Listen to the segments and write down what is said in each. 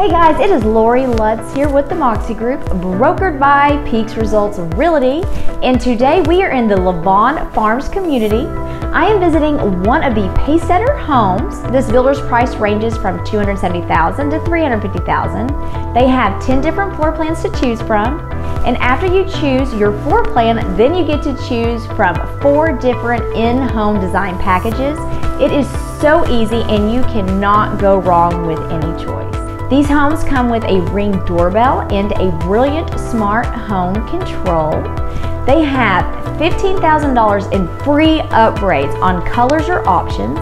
Hey guys, it is Lori Lutz here with the Moxy Group, brokered by Peaks Results Realty, and today we are in the Lavon Farms community. I am visiting one of the Pacesetter homes. This builder's price ranges from 270,000 to 350,000. They have 10 different floor plans to choose from, and after you choose your floor plan, then you get to choose from four different in-home design packages. It is so easy and you cannot go wrong with any choice. These homes come with a Ring doorbell and a brilliant smart home control. They have $15,000 in free upgrades on colors or options.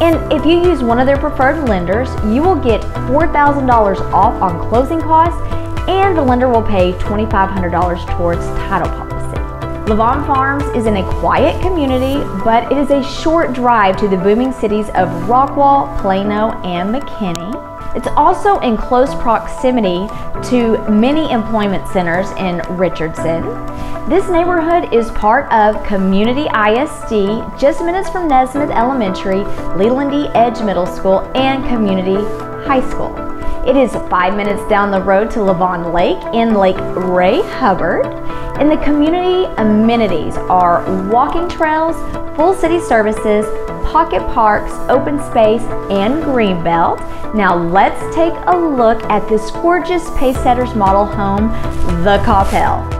And if you use one of their preferred lenders, you will get $4,000 off on closing costs and the lender will pay $2,500 towards title policy. Lavon Farms is in a quiet community, but it is a short drive to the booming cities of Rockwall, Plano, and McKinney. It's also in close proximity to many employment centers in Richardson. This neighborhood is part of Community ISD, just minutes from Nesmith Elementary, Leland E. Edge Middle School, and Community High School. It is five minutes down the road to Lavon Lake in Lake Ray Hubbard. And the community amenities are walking trails, full city services, pocket parks, open space, and greenbelt. Now let's take a look at this gorgeous Pacesetters model home, the Coppell.